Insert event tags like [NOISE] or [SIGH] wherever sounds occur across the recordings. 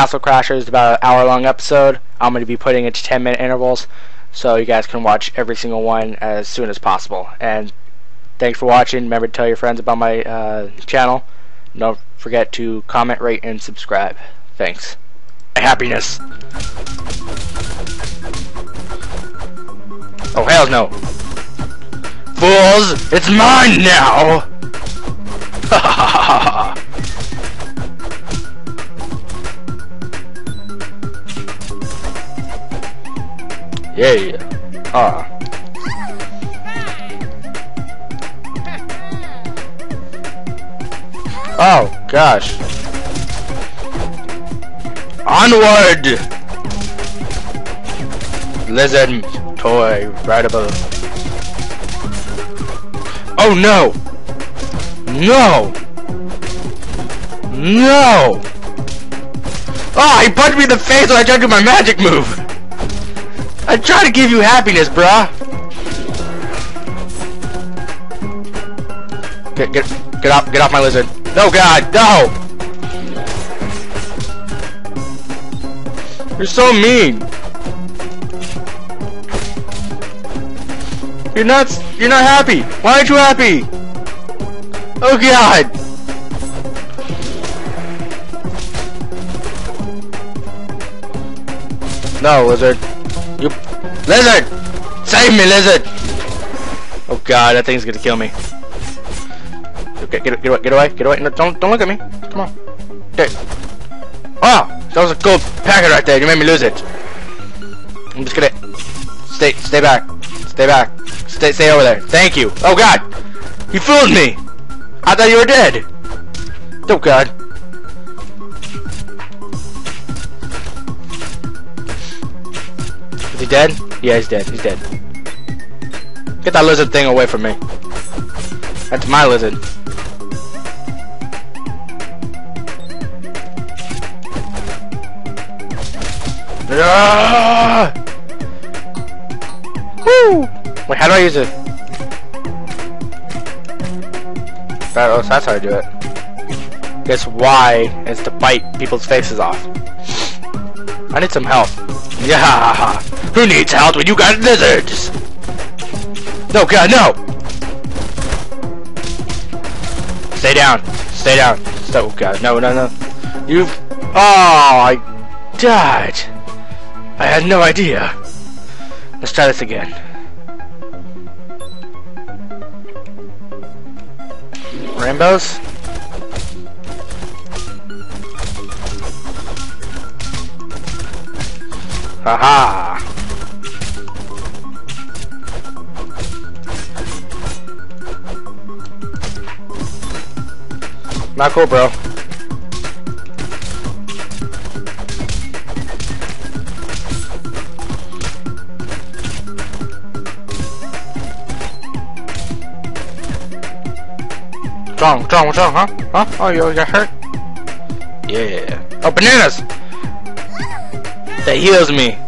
Castle Crashers is about an hour long episode. I'm going to be putting it to 10 minute intervals so you guys can watch every single one as soon as possible. And thanks for watching. Remember to tell your friends about my uh, channel. Don't forget to comment, rate, and subscribe. Thanks. Happiness. Oh, hell no. Fools, it's mine now! Ha ha ha ha! Yeah. Ah. Oh, gosh. Onward! Lizard toy right above. Oh no! No! No! Oh, he punched me in the face when I tried to do my magic move! I try to give you happiness, bruh! Get, get, get off, get off my lizard. No, God, no! You're so mean. You're not, you're not happy. Why aren't you happy? Oh, God! No, lizard. Lizard! Save me, lizard! Oh god, that thing's gonna kill me. Okay, get, get away, get away, get away. No, don't, don't look at me. Come on. Okay. Oh! That was a gold packet right there. You made me lose it. I'm just gonna... Stay, stay back. Stay back. Stay, stay over there. Thank you. Oh god! You fooled me! I thought you were dead! Oh god. Is he dead? Yeah, he's dead. He's dead. Get that lizard thing away from me. That's my lizard. Ah! Woo! Wait, how do I use it? That, oh, that's how I do it. Guess Y is to bite people's faces off. I need some help. [LAUGHS] Yeah! Who needs help when you got lizards? No, God, no! Stay down. Stay down. Oh, God. No, no, no. You've... Oh, I died. I had no idea. Let's try this again. Rainbows? Haha! Not cool, bro. Strong, strong, strong, huh? Huh? Oh, you got hurt? Yeah. Oh, bananas! That heals me.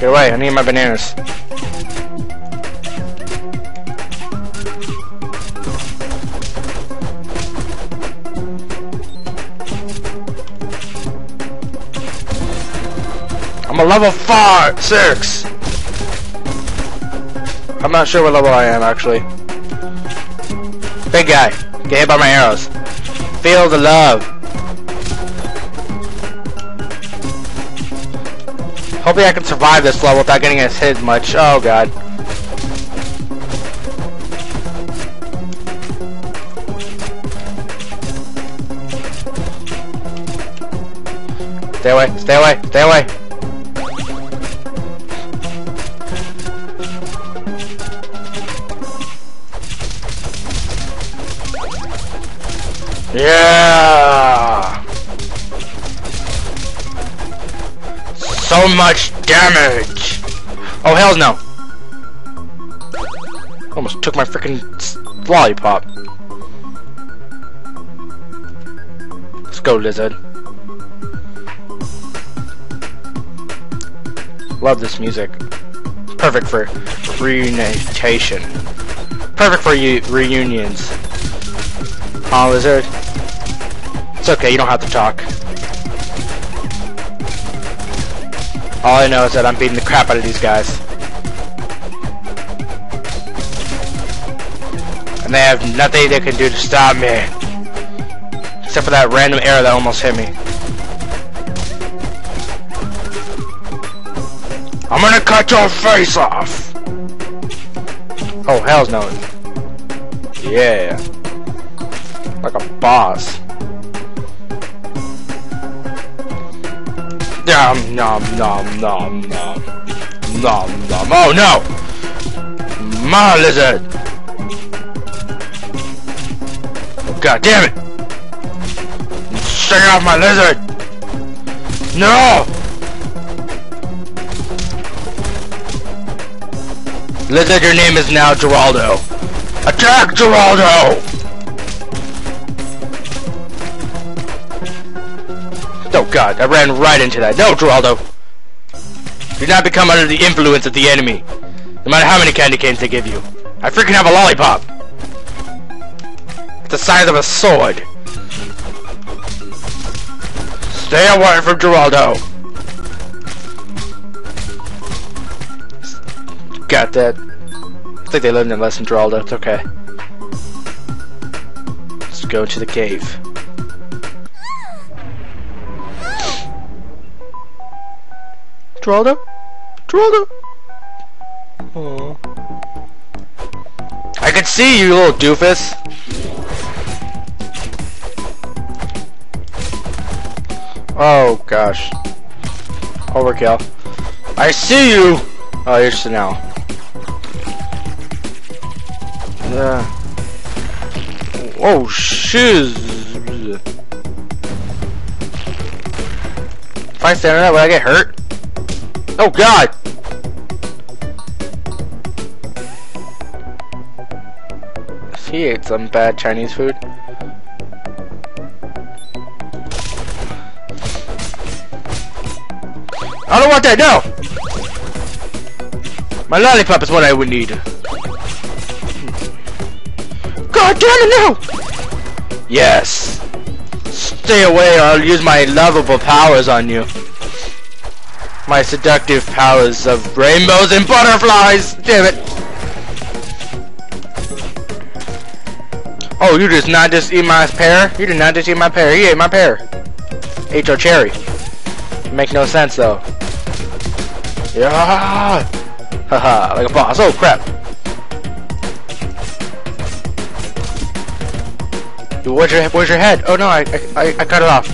Get away, I need my bananas. Level 5, 6! I'm not sure what level I am, actually. Big guy. Get hit by my arrows. Feel the love. Hopefully I can survive this level without getting hit much. Oh god. Stay away, stay away, stay away. Yeah! So much damage! Oh, hell no! Almost took my freaking lollipop. Let's go, lizard. Love this music. Perfect for reunification. Perfect for reunions. Huh, lizard? Okay, you don't have to talk. All I know is that I'm beating the crap out of these guys. And they have nothing they can do to stop me. Except for that random arrow that almost hit me. I'm gonna cut your face off! Oh, hell's no. Yeah. Like a boss. Nom nom nom nom nom. Nom nom. Oh no! My lizard! God damn it! Stay off my lizard! No! Lizard, your name is now Geraldo. Attack Geraldo! Oh god, I ran right into that. No, Geraldo! Do not become under the influence of the enemy. No matter how many candy canes they give you. I freaking have a lollipop! The size of a sword. Stay away from Geraldo! Got that. I think they learned their lesson, Geraldo. It's okay. Let's go to the cave. Geraldo? Geraldo? Aww. I can see you, little doofus. Oh, gosh. Overkill. I see you! Oh, you're just now. Yeah. Oh, shiz. If I stand on that, would I get hurt? Oh god! He ate some bad Chinese food. I don't want that, no! My lollipop is what I would need. God damn it, no! Yes! Stay away or I'll use my lovable powers on you my seductive powers of rainbows and butterflies! Damn it! Oh, you did not just eat my pear? You did not just eat my pear. He ate my pear. Ate your cherry. Make no sense though. Yeah! Haha, [LAUGHS] like a boss. Oh crap. Where's your, where's your head? Oh no, I, I, I cut it off.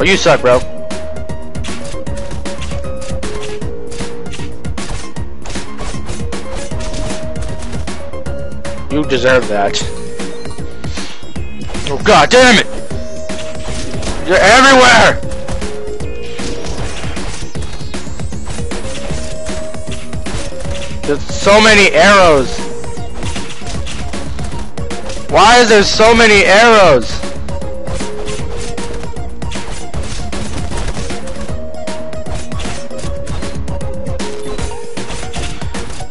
Oh, you suck, bro. You deserve that. Oh god damn it! You're everywhere! There's so many arrows. Why is there so many arrows?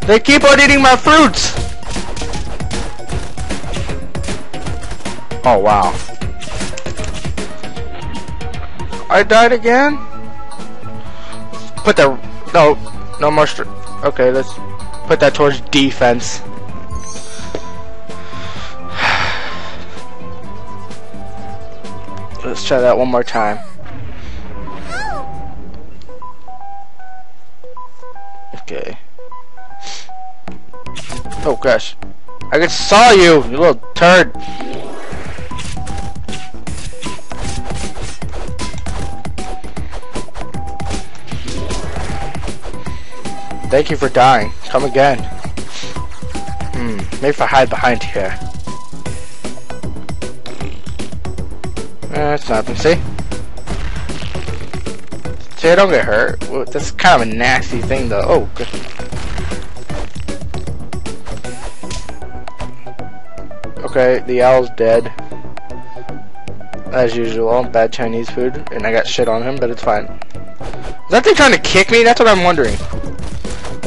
They keep on eating my fruits! Oh, wow. I died again? Put that... No. No more... Okay, let's put that towards defense. [SIGHS] Let's try that one more time. Okay. Oh gosh. I just saw you, you little turd. Thank you for dying. Come again. Hmm, maybe if I hide behind here. That's nothing, see? See, I don't get hurt. Well, that's kind of a nasty thing, though. Oh, good. Okay, the owl's dead. As usual, bad Chinese food, and I got shit on him, but it's fine. Is that thing trying to kick me? That's what I'm wondering.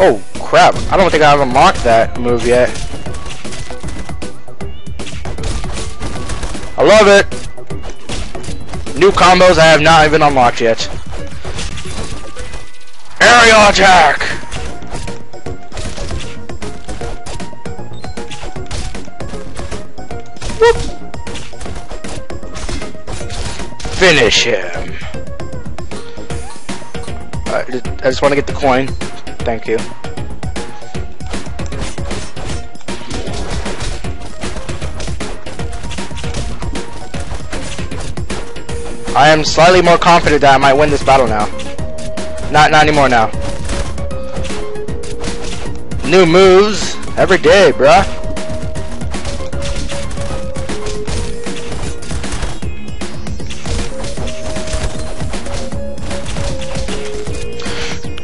Oh, crap. I don't think I've unlocked that move yet. I love it. New combos I have not even unlocked yet. Aerial attack! Whoop. Finish him. I just want to get the coin. Thank you. I am slightly more confident that I might win this battle now. Not, not anymore now. New moves every day, bruh.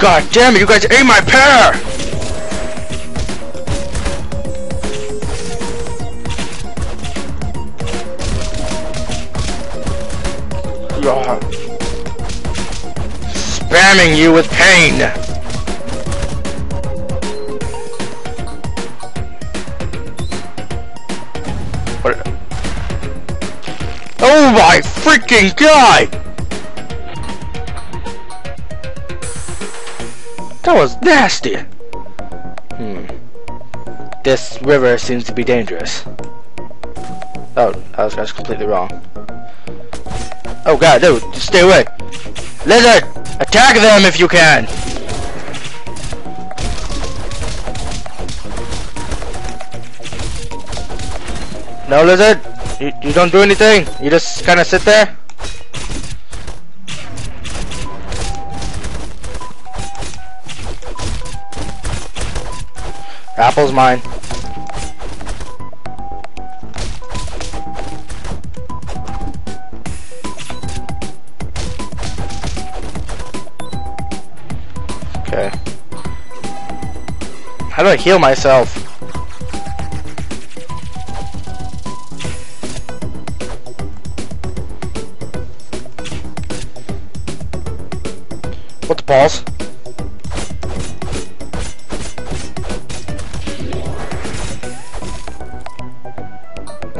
God damn it, you guys ate my pear! Spamming you with pain! What? Oh my freaking god! That was nasty! Hmm. This river seems to be dangerous. Oh, I was, I was completely wrong. Oh god, dude, just stay away. Lizard! Attack them if you can! No, Lizard? You, you don't do anything? You just kinda sit there? Apple's mine. Okay. How do I heal myself?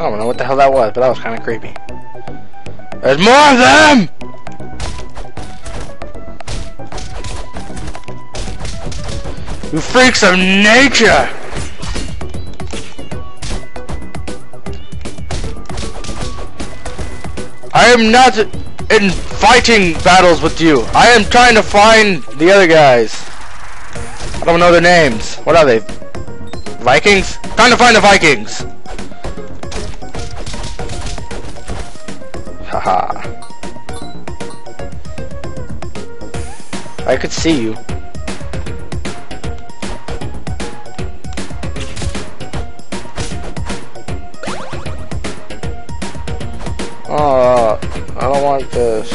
I don't know what the hell that was, but that was kind of creepy. There's more of them! You freaks of nature! I am not in fighting battles with you. I am trying to find the other guys. I don't know their names. What are they? Vikings? Trying to find the Vikings. Haha. I could see you. Oh, uh, I don't want this.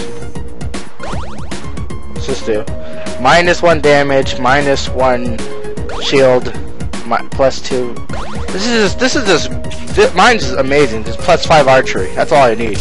Let's just do minus one damage, minus one shield, mi plus two. This is this is just this, mine's amazing. Just plus five archery. That's all I need.